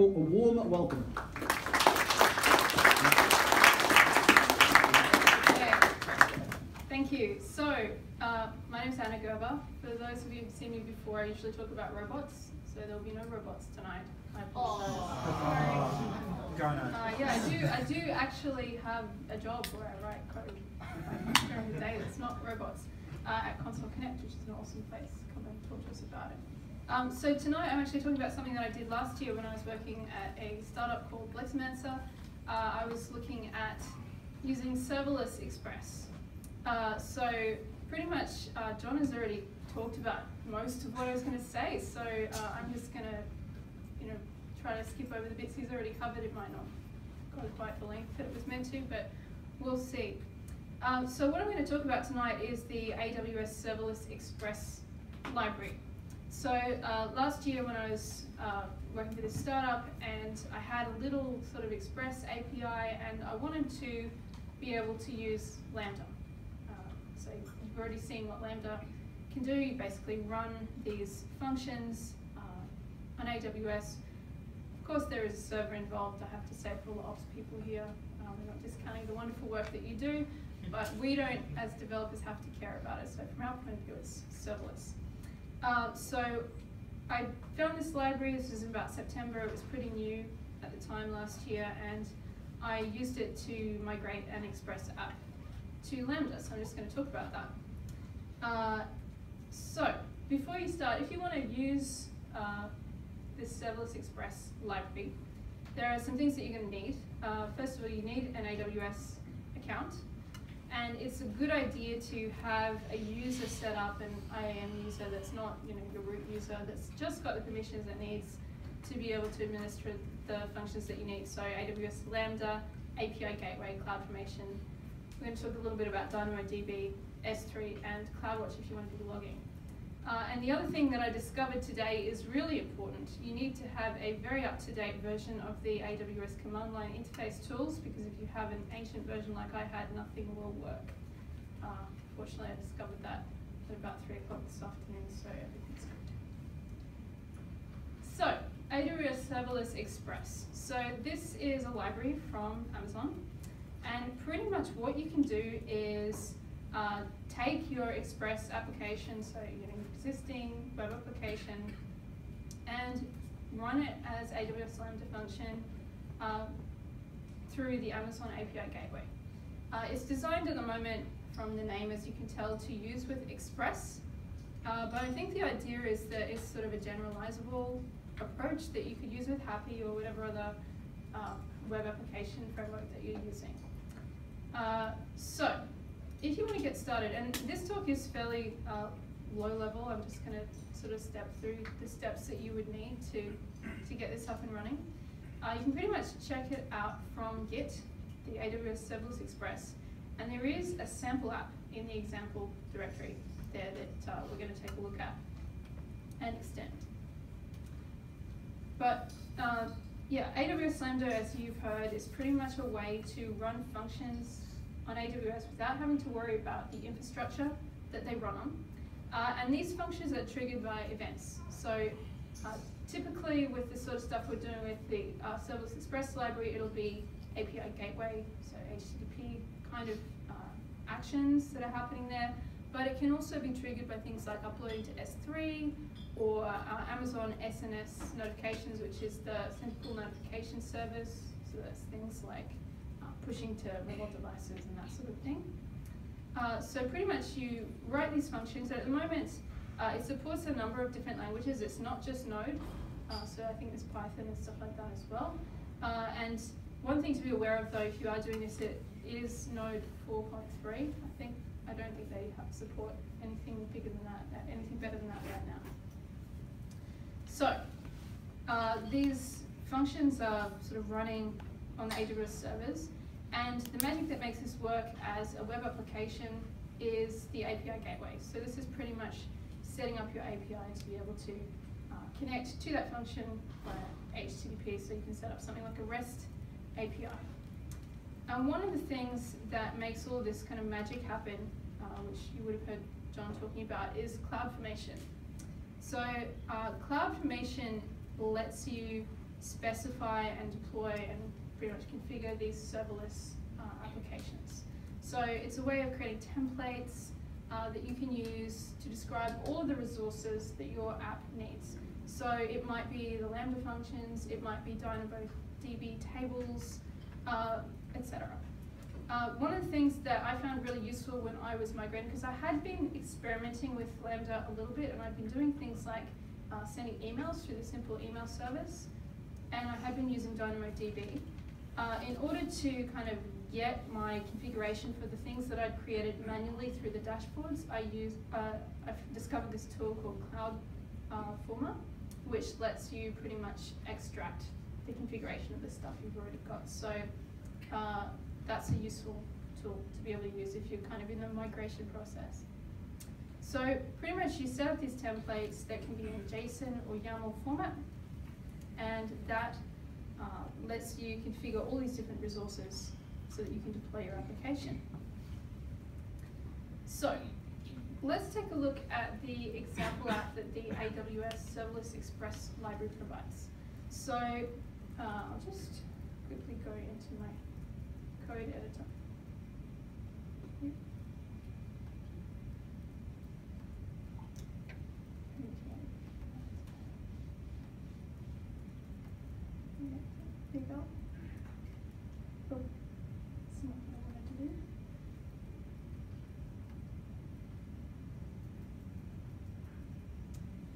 a warm welcome. Thank you. So, uh, my name is Anna Gerber. For those of you who've seen me before, I usually talk about robots, so there'll be no robots tonight. I apologize. Uh, yeah, I do. I do actually have a job where I write code during the day. It's not robots uh, at Console Connect, which is an awesome place. Come and talk to us about it. Um, so tonight I'm actually talking about something that I did last year when I was working at a startup called Blexmancer. Uh, I was looking at using serverless Express. Uh, so pretty much uh, John has already talked about most of what I was going to say, so uh, I'm just going to you know, try to skip over the bits he's already covered. It might not go quite the length that it was meant to, but we'll see. Um, so what I'm going to talk about tonight is the AWS Serverless Express library. So uh, last year when I was uh, working for this startup and I had a little sort of Express API and I wanted to be able to use Lambda. Uh, so you've already seen what Lambda can do. You basically run these functions uh, on AWS. Of course there is a server involved, I have to say for all the ops people here. Um, we're not discounting the wonderful work that you do, but we don't, as developers, have to care about it. So from our point of view, it's serverless. Uh, so I found this library, this was in about September, it was pretty new at the time last year, and I used it to migrate an Express app to Lambda, so I'm just going to talk about that. Uh, so, before you start, if you want to use uh, this Serverless Express library, there are some things that you're going to need. Uh, first of all, you need an AWS account. And it's a good idea to have a user set up, an IAM user that's not you know, your root user, that's just got the permissions it needs to be able to administer the functions that you need. So AWS Lambda, API Gateway, CloudFormation. We're going to talk a little bit about DynamoDB, S3, and CloudWatch if you want to do logging. Uh, and the other thing that I discovered today is really important. You need to have a very up-to-date version of the AWS command line interface tools because if you have an ancient version like I had, nothing will work. Uh, fortunately, I discovered that at about 3 o'clock this afternoon, so everything's good. So, AWS Serverless Express. So this is a library from Amazon, and pretty much what you can do is uh, take your Express application, so you know, existing web application, and run it as AWS Lambda function uh, through the Amazon API Gateway. Uh, it's designed at the moment, from the name as you can tell, to use with Express, uh, but I think the idea is that it's sort of a generalizable approach that you could use with Hapi or whatever other uh, web application framework that you're using. Uh, so, if you want to get started, and this talk is fairly uh, low level, I'm just going to sort of step through the steps that you would need to, to get this up and running. Uh, you can pretty much check it out from Git, the AWS Serverless Express, and there is a sample app in the example directory there that uh, we're going to take a look at and extend. But uh, yeah, AWS Lambda, as you've heard, is pretty much a way to run functions on AWS without having to worry about the infrastructure that they run on. Uh, and these functions are triggered by events. So uh, typically with the sort of stuff we're doing with the uh, Serverless Express library, it'll be API gateway, so HTTP kind of uh, actions that are happening there. But it can also be triggered by things like uploading to S3 or uh, Amazon SNS notifications, which is the simple notification service. So that's things like pushing to mobile devices and that sort of thing. Uh, so pretty much you write these functions. At the moment, uh, it supports a number of different languages. It's not just Node. Uh, so I think there's Python and stuff like that as well. Uh, and one thing to be aware of though, if you are doing this, it is Node 4.3, I think. I don't think they have support anything bigger than that, uh, anything better than that right now. So, uh, these functions are sort of running on the AWS servers. And the magic that makes this work as a web application is the API gateway. So this is pretty much setting up your API to be able to uh, connect to that function via HTTP so you can set up something like a REST API. And one of the things that makes all this kind of magic happen, uh, which you would have heard John talking about, is CloudFormation. So uh, CloudFormation lets you specify and deploy and pretty much configure these serverless uh, applications. So it's a way of creating templates uh, that you can use to describe all of the resources that your app needs. So it might be the Lambda functions, it might be DynamoDB tables, uh, etc. Uh, one of the things that I found really useful when I was migrating, because I had been experimenting with Lambda a little bit, and I'd been doing things like uh, sending emails through the simple email service, and I had been using DynamoDB. Uh, in order to kind of get my configuration for the things that I'd created manually through the dashboards, I used, uh, I've discovered this tool called Cloud uh, Former, which lets you pretty much extract the configuration of the stuff you've already got. So uh, that's a useful tool to be able to use if you're kind of in the migration process. So pretty much you set up these templates that can be in JSON or YAML format, and that uh, lets you configure all these different resources so that you can deploy your application. So let's take a look at the example app that the AWS Serverless Express library provides. So uh, I'll just quickly go into my code editor. There you go. Oh, it's not what I wanted to do.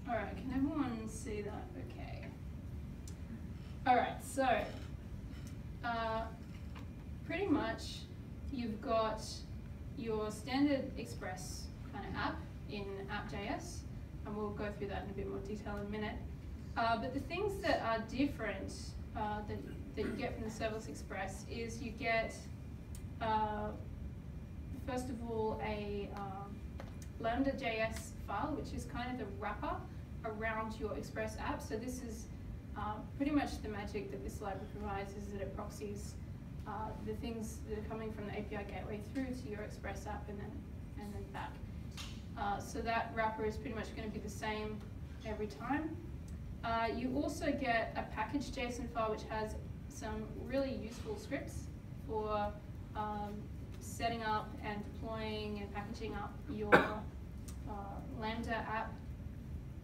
All right, can everyone see that? Okay. All right, so uh, pretty much you've got your standard Express kind of app in app.js, and we'll go through that in a bit more detail in a minute. Uh, but the things that are different uh, that, that you get from the Serverless Express is you get, uh, first of all, a um, Lambda.js file, which is kind of the wrapper around your Express app. So this is uh, pretty much the magic that this library provides is that it proxies uh, the things that are coming from the API gateway through to your Express app and then, and then back. Uh, so that wrapper is pretty much going to be the same every time. Uh, you also get a package JSON file which has some really useful scripts for um, setting up and deploying and packaging up your uh, Lambda app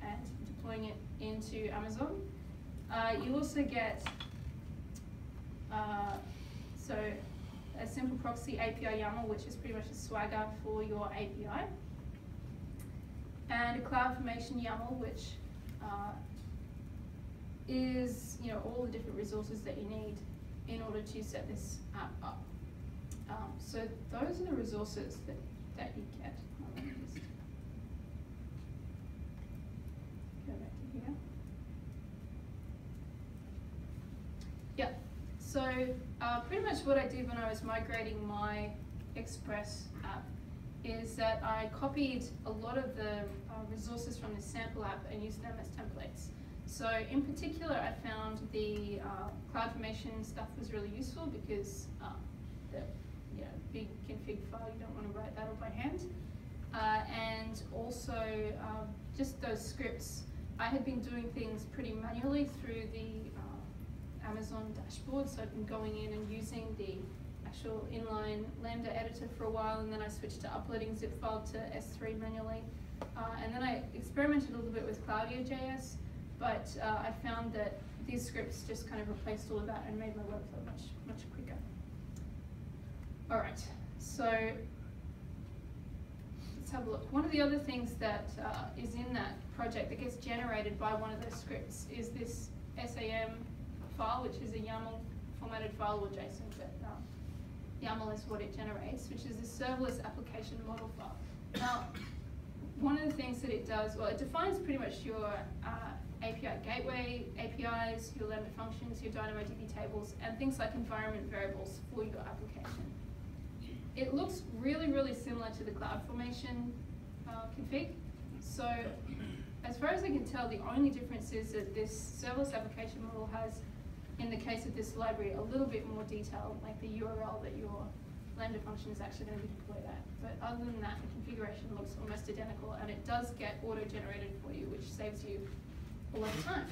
and deploying it into Amazon. Uh, you also get uh, so a simple proxy API YAML, which is pretty much a swagger for your API, and a CloudFormation YAML, which uh, is you know all the different resources that you need in order to set this app up. Um, so those are the resources that, that you get. Go back to here. Yeah, so uh, pretty much what I did when I was migrating my Express app is that I copied a lot of the uh, resources from the sample app and used them as templates. So in particular, I found the uh, CloudFormation stuff was really useful because uh, the you know, big config file, you don't want to write that all by hand. Uh, and also um, just those scripts. I had been doing things pretty manually through the uh, Amazon dashboard, so I've been going in and using the actual inline Lambda editor for a while, and then I switched to uploading zip file to S3 manually. Uh, and then I experimented a little bit with Claudia.js, but uh, I found that these scripts just kind of replaced all of that and made my workflow much, much quicker. All right, so let's have a look. One of the other things that uh, is in that project that gets generated by one of those scripts is this SAM file, which is a YAML formatted file or JSON, but um, YAML is what it generates, which is a serverless application model file. Now, one of the things that it does, well, it defines pretty much your uh, API gateway, APIs, your Lambda functions, your DynamoDB tables, and things like environment variables for your application. It looks really, really similar to the CloudFormation uh, config. So as far as I can tell, the only difference is that this serverless application model has, in the case of this library, a little bit more detail, like the URL that your Lambda function is actually going to be deployed at. But other than that, the configuration looks almost identical, and it does get auto-generated for you, which saves you a lot of time.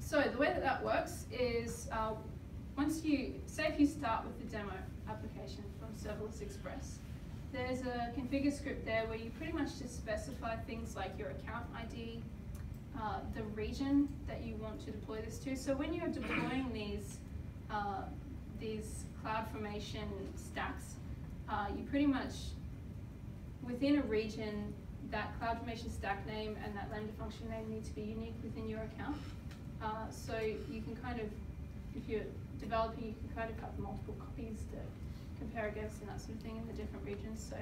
so the way that that works is uh, once you, say if you start with the demo application from Serverless Express, there's a configure script there where you pretty much just specify things like your account ID, uh, the region that you want to deploy this to. So when you're deploying these, uh, these CloudFormation stacks, uh, you pretty much, within a region, that CloudFormation stack name and that Lambda function name need to be unique within your account. Uh, so you can kind of, if you're developing, you can kind of have multiple copies to compare against and that sort of thing in the different regions. So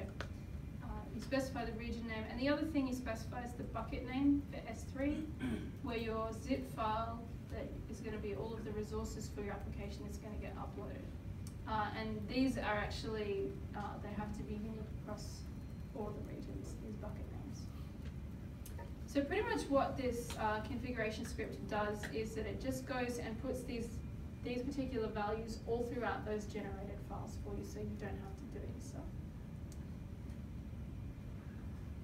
you specify the region name, and the other thing you specify is the bucket name for S3, where your zip file that is going to be all of the resources for your application is going to get uploaded. Uh, and these are actually, uh, they have to be unique across all the regions, these bucket names. So pretty much what this uh, configuration script does is that it just goes and puts these, these particular values all throughout those generated files for you so you don't have to do it yourself.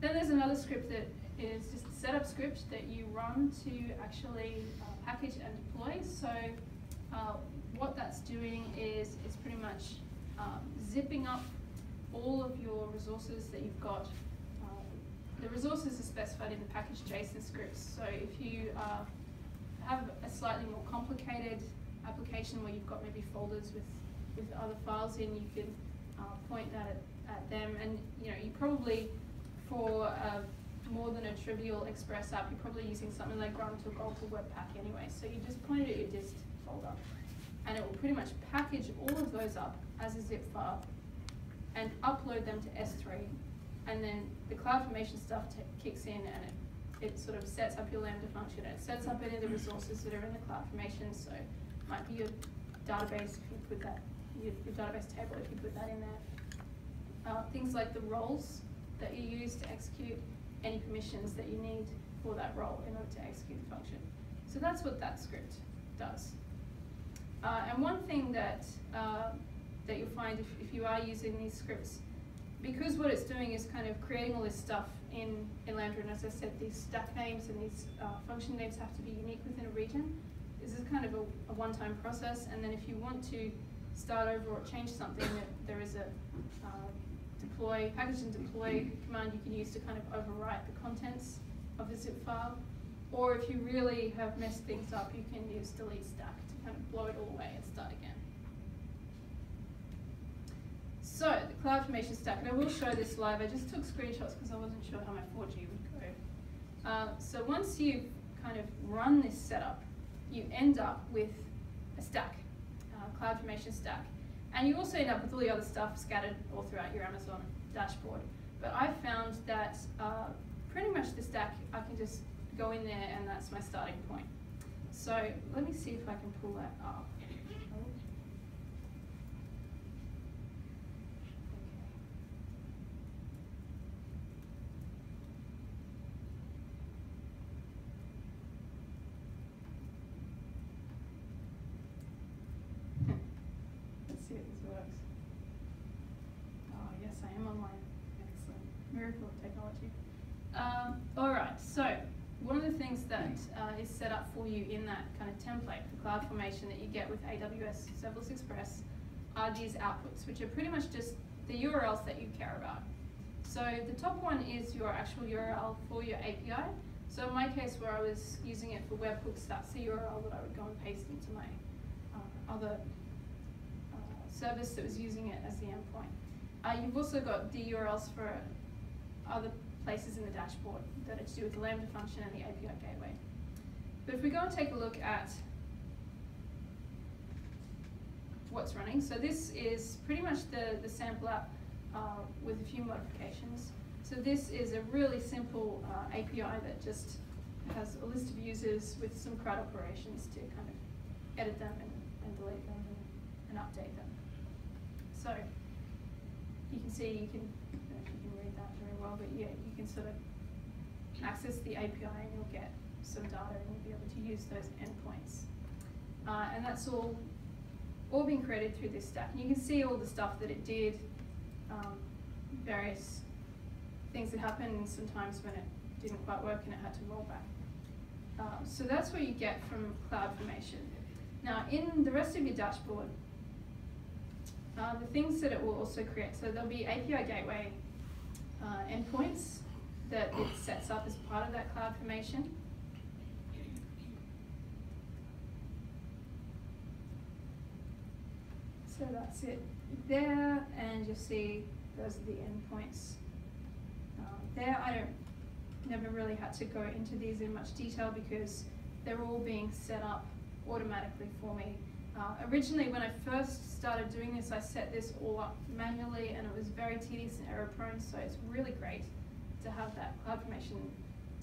Then there's another script that is just a setup script that you run to actually uh, package and deploy. So uh, what that's doing is it's pretty much um, zipping up all of your resources that you've got. Uh, the resources are specified in the package JSON scripts. So if you uh, have a slightly more complicated application where you've got maybe folders with, with other files in, you can uh, point that at, at, them. And you know, you probably, for uh, more than a trivial Express app, you're probably using something like Grunt or Gulp or Webpack anyway. So you just point it at your dist folder and it will pretty much package all of those up as a zip file and upload them to S3. And then the CloudFormation stuff kicks in and it, it sort of sets up your Lambda function. It sets up any of the resources that are in the CloudFormation. So it might be your database if you put that, your, your database table if you put that in there. Uh, things like the roles that you use to execute any permissions that you need for that role in order to execute the function. So that's what that script does. Uh, and one thing that uh, that you'll find if, if you are using these scripts, because what it's doing is kind of creating all this stuff in, in Lambda, and as I said, these stack names and these uh, function names have to be unique within a region. This is kind of a, a one-time process, and then if you want to start over or change something, there is a uh, deploy, package and deploy command you can use to kind of overwrite the contents of the zip file. Or if you really have messed things up, you can use delete stack to kind of blow it all away and start again. So the CloudFormation stack, and I will show this live. I just took screenshots because I wasn't sure how my 4G would go. Uh, so once you've kind of run this setup, you end up with a stack, uh, CloudFormation stack. And you also end up with all the other stuff scattered all throughout your Amazon dashboard. But I found that uh, pretty much the stack, I can just go in there and that's my starting point. So let me see if I can pull that up. Is set up for you in that kind of template for CloudFormation that you get with AWS Serverless Express are these outputs, which are pretty much just the URLs that you care about. So the top one is your actual URL for your API. So in my case where I was using it for webhooks, that's the URL that I would go and paste into my uh, other uh, service that was using it as the endpoint. Uh, you've also got the URLs for other places in the dashboard that are to do with the Lambda function and the API gateway. But if we go and take a look at what's running, so this is pretty much the, the sample app uh, with a few modifications. So this is a really simple uh, API that just has a list of users with some CRUD operations to kind of edit them and, and delete them and, and, update them. So you can see, you can, you can read that very well, but yeah, you can sort of access the API and you'll get some data and you'll be able to use those endpoints. Uh, and that's all, all being created through this stack. And you can see all the stuff that it did, um, various things that happened sometimes when it didn't quite work and it had to roll back. Uh, so that's what you get from CloudFormation. Now, in the rest of your dashboard, uh, the things that it will also create, so there'll be API gateway uh, endpoints that it sets up as part of that CloudFormation. So that's it there, and you'll see those are the endpoints um, there. I don't, never really had to go into these in much detail because they're all being set up automatically for me. Uh, originally, when I first started doing this, I set this all up manually and it was very tedious and error prone, so it's really great to have that CloudFormation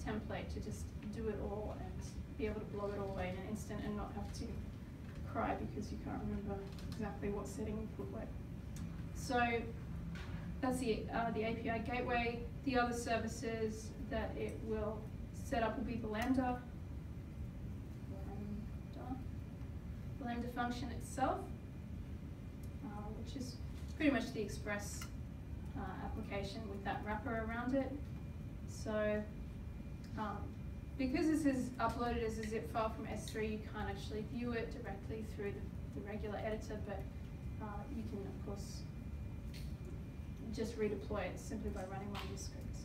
template to just do it all and be able to blow it all away in an instant and not have to cry because you can't remember exactly what setting you put where. So that's the, uh, the API gateway. The other services that it will set up will be the Lambda, Lambda, Lambda function itself, uh, which is pretty much the Express uh, application with that wrapper around it. So um, because this is uploaded as a zip file from S3, you can't actually view it directly through the, the regular editor, but uh, you can, of course, just redeploy it simply by running one of your scripts.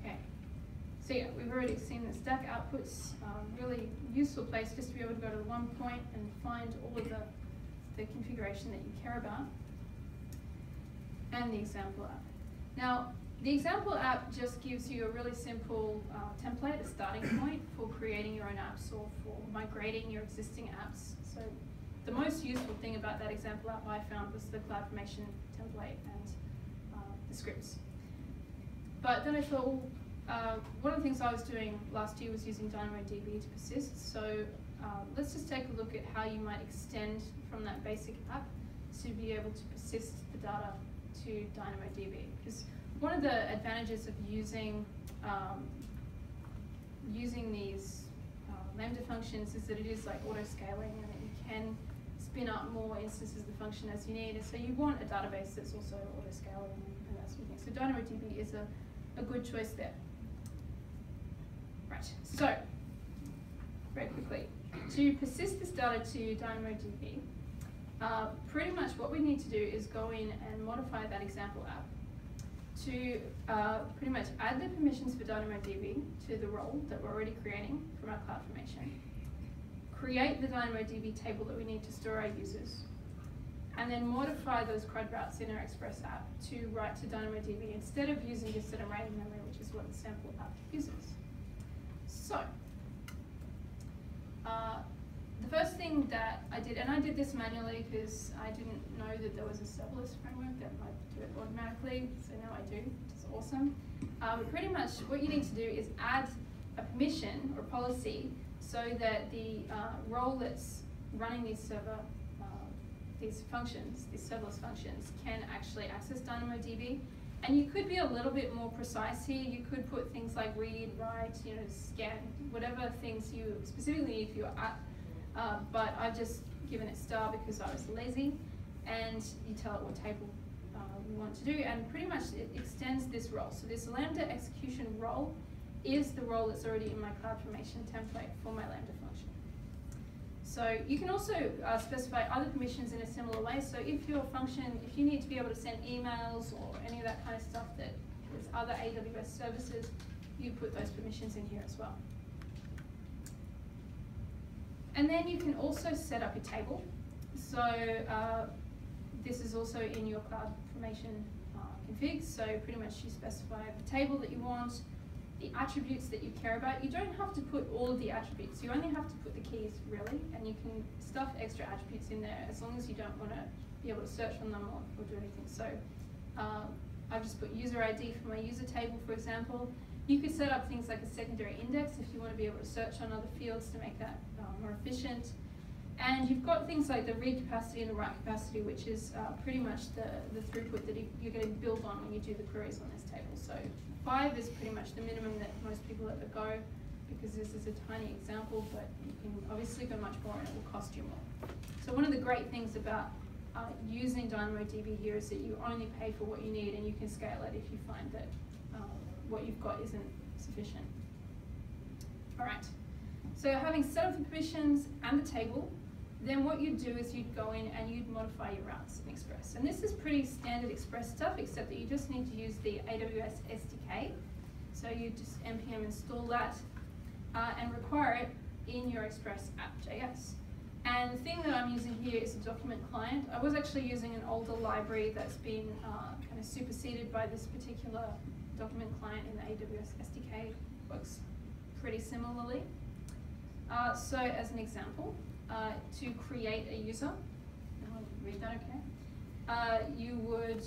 Okay. So yeah, we've already seen the stack outputs, um, really useful place just to be able to go to one point and find all of the, the configuration that you care about, and the example app. Now, the example app just gives you a really simple uh, template, a starting point for creating your own apps or for migrating your existing apps. So the most useful thing about that example app I found was the CloudFormation template and uh, the scripts. But then I thought, well, uh, one of the things I was doing last year was using DynamoDB to persist. So uh, let's just take a look at how you might extend from that basic app to be able to persist the data to DynamoDB. Because one of the advantages of using um, using these uh, Lambda functions is that it is like auto scaling and that you can spin up more instances of the function as you need. And so you want a database that's also auto scaling and, and that sort of thing. So DynamoDB is a, a good choice there. Right, so very quickly, to persist this data to DynamoDB, uh, pretty much what we need to do is go in and modify that example app to uh, pretty much add the permissions for DynamoDB to the role that we're already creating from our CloudFormation, create the DynamoDB table that we need to store our users, and then modify those CRUD routes in our Express app to write to DynamoDB instead of using just an array memory, which is what the sample app uses. So, uh, the first thing that I did, and I did this manually because I didn't know that there was a serverless framework that might do it automatically, so now I do, which is awesome. Um, pretty much what you need to do is add a permission or policy so that the uh, role that's running these server, uh, these functions, these serverless functions, can actually access DynamoDB. And you could be a little bit more precise here. You could put things like read, write, you know, scan, whatever things you specifically need for your app uh, but I've just given it star because I was lazy, and you tell it what table uh, you want to do, and pretty much it extends this role. So this Lambda execution role is the role that's already in my CloudFormation template for my Lambda function. So you can also uh, specify other permissions in a similar way. So if your function, if you need to be able to send emails or any of that kind of stuff that is other AWS services, you put those permissions in here as well. And then you can also set up a table. So uh, this is also in your CloudFormation uh, config. So pretty much you specify the table that you want, the attributes that you care about. You don't have to put all of the attributes. You only have to put the keys really, and you can stuff extra attributes in there as long as you don't want to be able to search on them or, or do anything. So uh, I've just put user ID for my user table, for example. You could set up things like a secondary index if you want to be able to search on other fields to make that um, more efficient. And you've got things like the read capacity and the write capacity, which is uh, pretty much the, the throughput that you're going to build on when you do the queries on this table. So five is pretty much the minimum that most people ever go because this is a tiny example, but you can obviously go much more and it will cost you more. So one of the great things about uh, using DynamoDB here is that you only pay for what you need and you can scale it if you find that uh, what you've got isn't sufficient. All right, so having set up the permissions and the table, then what you'd do is you'd go in and you'd modify your routes in Express. And this is pretty standard Express stuff, except that you just need to use the AWS SDK. So you just npm install that uh, and require it in your Express app.js. And the thing that I'm using here is a document client. I was actually using an older library that's been uh, kind of superseded by this particular document client in the AWS SDK. Works pretty similarly. Uh, so as an example, uh, to create a user, read that okay, uh, you would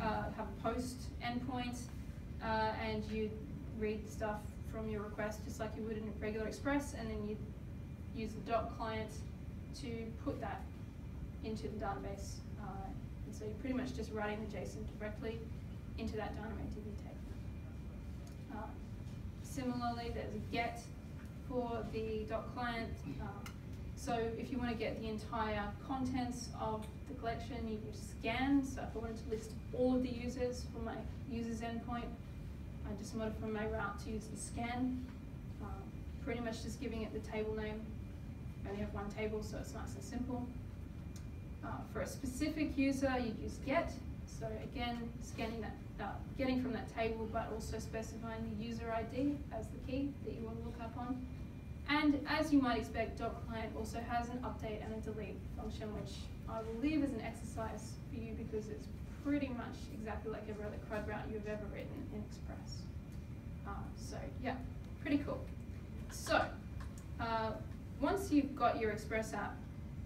uh, have a post endpoint uh, and you'd read stuff from your request just like you would in regular Express and then you'd use the doc client to put that into the database. And so you're pretty much just writing the JSON directly into that DynamoDB table. Uh, similarly, there's a get for the doc client. Uh, so if you want to get the entire contents of the collection, you can scan. So if I wanted to list all of the users for my users endpoint, I just modify my route to use the scan. Um, pretty much just giving it the table name. I only have one table, so it's nice and simple. Uh, for a specific user, you use get. So again, scanning that, getting from that table, but also specifying the user ID as the key that you want to look up on. And as you might expect, client also has an update and a delete function, which I will leave as an exercise for you because it's pretty much exactly like every other CRUD route you've ever written in Express. Uh, so yeah, pretty cool. So uh, once you've got your Express app,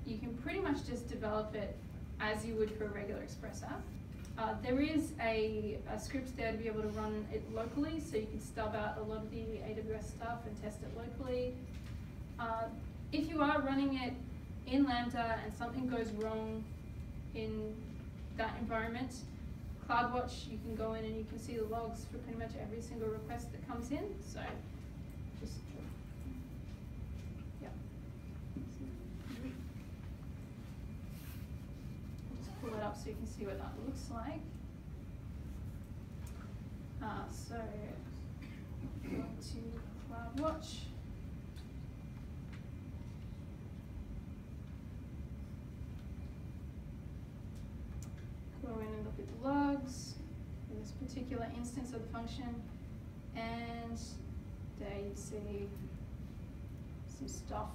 you can pretty much just develop it as you would for a regular Express app. Uh, there is a, a, script there to be able to run it locally, so you can stub out a lot of the AWS stuff and test it locally. Uh, if you are running it in Lambda and something goes wrong in that environment, CloudWatch, you can go in and you can see the logs for pretty much every single request that comes in. So just yeah. Just pull it up so you can see what that looks like. Uh, so go to CloudWatch. go in and look at the logs in this particular instance of the function and there you see some stuff.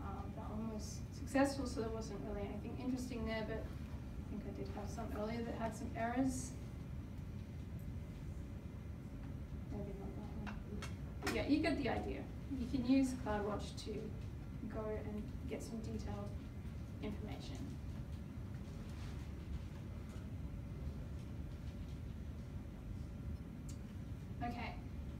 Um, that one was successful so there wasn't really anything interesting there but think I did have some earlier that had some errors. Maybe not that one. Yeah, you get the idea. You can use CloudWatch to go and get some detailed information. Okay.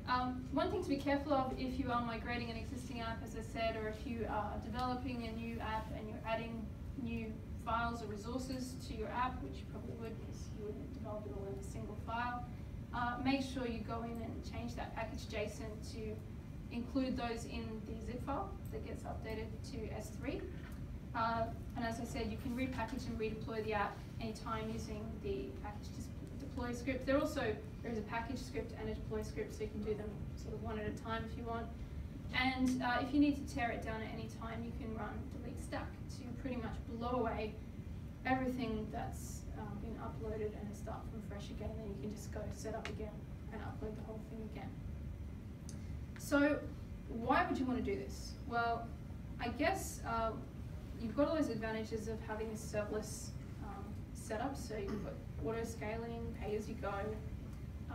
Um, one thing to be careful of if you are migrating an existing app, as I said, or if you are developing a new app and you're adding new files or resources to your app, which you probably would because you wouldn't develop it all in a single file, uh, make sure you go in and change that package JSON to include those in the zip file that gets updated to S3. Uh, and as I said, you can repackage and redeploy the app anytime using the package deploy script. There also there's a package script and a deploy script, so you can do them sort of one at a time if you want. And uh, if you need to tear it down at any time, you can run delete stack to pretty much blow away everything that's um, been uploaded and start from fresh again. Then you can just go set up again and upload the whole thing again. So why would you want to do this? Well, I guess uh, you've got all those advantages of having a serverless um, setup. So you've got auto scaling, pay as you go, uh,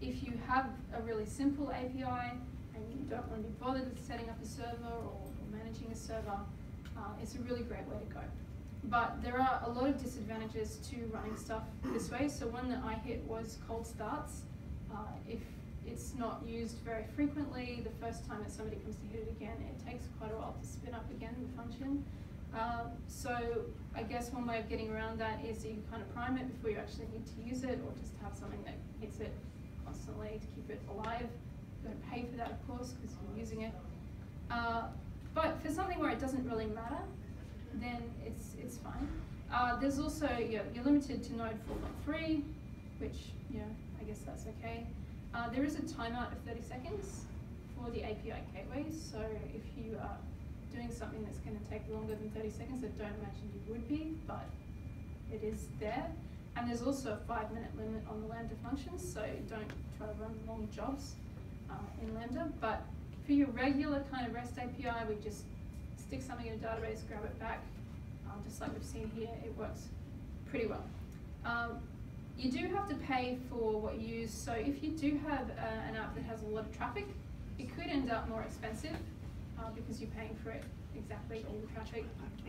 if you have a really simple API and you don't want to be bothered with setting up a server or, managing a server, uh, it's a really great way to go. But there are a lot of disadvantages to running stuff this way. So one that I hit was cold starts. Uh, if it's not used very frequently, the first time that somebody comes to hit it again, it takes quite a while to spin up again the function. Uh, so I guess one way of getting around that is you kind of prime it before you actually need to use it, or just have something that hits it constantly to keep it alive. You don't pay for that, of course, because you're using it. Uh, but for something where it doesn't really matter, then it's it's fine. Uh, there's also you're, you're limited to Node 4.3, which you know I guess that's okay. Uh, there is a timeout of 30 seconds for the API gateways. So if you are doing something that's going to take longer than 30 seconds, I don't imagine you would be, but it is there. And there's also a five minute limit on the Lambda functions, so don't try to run long jobs uh, in Lambda. But for your regular kind of REST API, we just stick something in a database, grab it back, um, just like we've seen here, it works pretty well. Um, you do have to pay for what you use, so if you do have uh, an app that has a lot of traffic, it could end up more expensive uh, because you're paying for it exactly all the traffic,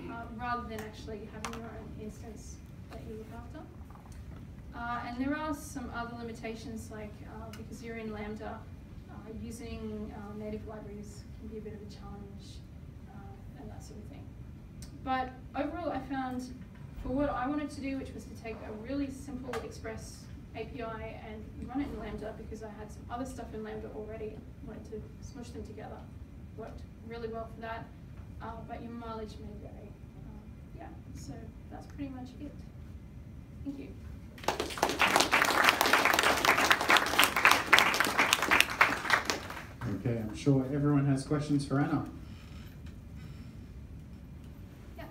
uh, rather than actually having your own instance that you look after. Uh, and there are some other limitations, like uh, because you're in Lambda, using uh, native libraries can be a bit of a challenge uh, and that sort of thing. But overall, I found for what I wanted to do, which was to take a really simple Express API and run it in Lambda because I had some other stuff in Lambda already, wanted to smush them together, worked really well for that. Uh, but your mileage may vary. yeah, so that's pretty much it. Thank you. Okay, I'm sure everyone has questions for Anna. Yeah.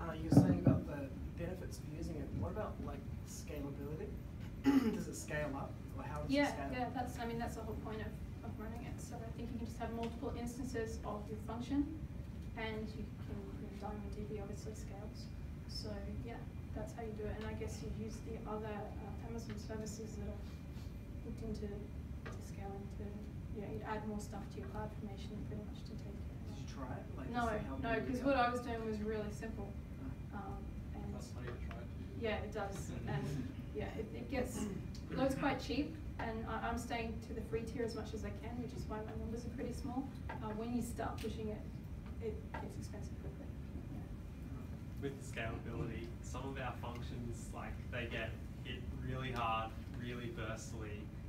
Uh, you were saying about the benefits of using it. What about like scalability? does it scale up, or how does Yeah, it scale? yeah, that's, I mean, that's the whole point of, of running it. So I think you can just have multiple instances of your function and you can, you know, DynamoDB obviously scales. So yeah, that's how you do it. And I guess you use the other uh, Amazon services that are hooked into to scale into, you know, you'd add more stuff to your cloud formation pretty much to take care of Did you try it? Like, No, to see how no, because what I was doing was really simple. Um, and That's why you tried to. yeah, it does, and yeah, it, it gets looks quite cheap, and I, I'm staying to the free tier as much as I can, which is why my numbers are pretty small. Uh, when you start pushing it, it gets expensive quickly. Yeah. With the scalability, some of our functions, like, they get hit really hard, really burstily, and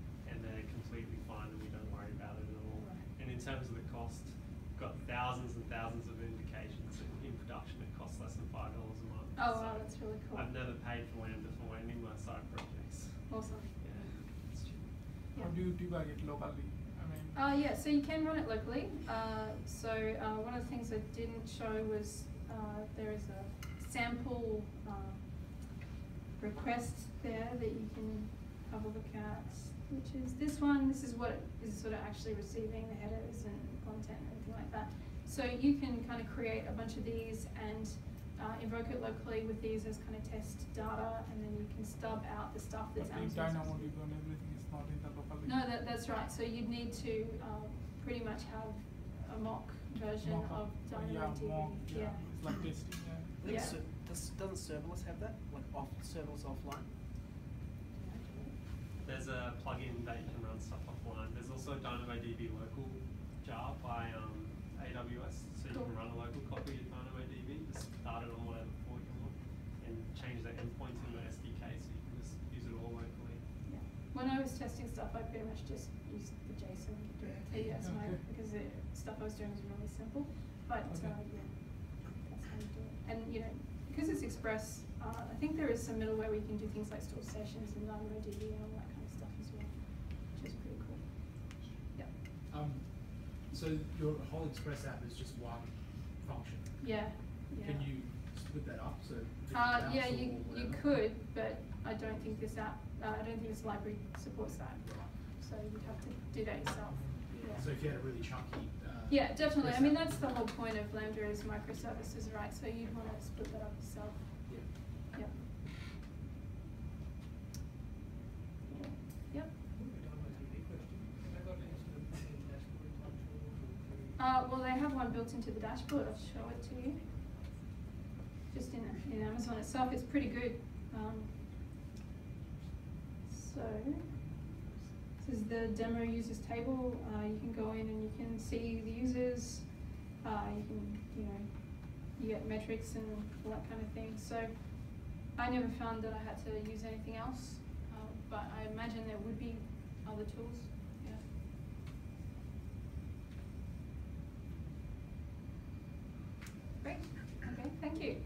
they're completely fine and we don't worry about it at all. Right. And in terms of the cost, we've got thousands and thousands of indications, in production it costs less than five dollars a month. Oh, So wow, that's really cool. I've never paid for Lambda for any of my side projects. Awesome. Yeah, it's cheap. Yeah. How do you debug it locally? I mean, Uh, yeah, so you can run it locally. Uh, so uh, one of the things I didn't show was uh, there is a sample uh, request there that you can have a look at, which is this one. This is what is sort of actually receiving the headers and content and everything like that. So you can kind of create a bunch of these and uh, invoke it locally with these as kind of test data, and then you can stub out the stuff that's but the Amazon DynamoDB specific. and everything is not in the local. No, that, that's right. So you'd need to um, pretty much have a mock version mock of up. DynamoDB. Yeah, mock, yeah. yeah. It's like testing, yeah. I think Yeah. ser- does, doesn't serverless have that? Like off serverless offline? There's a plugin that you can run stuff offline. There's also DynamoDB local jar by um, AWS, so you Cool. can run a local copy of DynamoDB, just start it on whatever port you want, and change the endpoint in the SDK so you can just use it all locally. Yeah. When I was testing stuff, I pretty much just used the JSON TDS mode Okay. because the stuff I was doing was really simple. But Okay. uh, yeah, that's how you do it. And you know, because it's Express, uh, I think there is some middleware where you can do things like store sessions and DynamoDB and all that kind of stuff as well, which is pretty cool. Yeah. Um, so your whole Express app is just one function. Yeah. yeah. Can you split that up so? Uh, yeah, you, you could, but I don't think this app, uh, I don't think this library supports that. Right. So you'd have to do that yourself. Yeah. So if you had a really chunky. Uh, Yeah, definitely. I mean, that's the whole point of Lambda is microservices, right? So you'd want to split that up yourself. Uh, well, they have one built into the dashboard. I'll show it to you. Just in, in Amazon itself, it's pretty good. Um, so, this is the demo users table. Uh, you can go in and you can see the users. Uh, you can, you know, you get metrics and all that kind of thing. So, I never found that I had to use anything else, uh, but I imagine there would be other tools. Yeah. Great. Okay. thank you.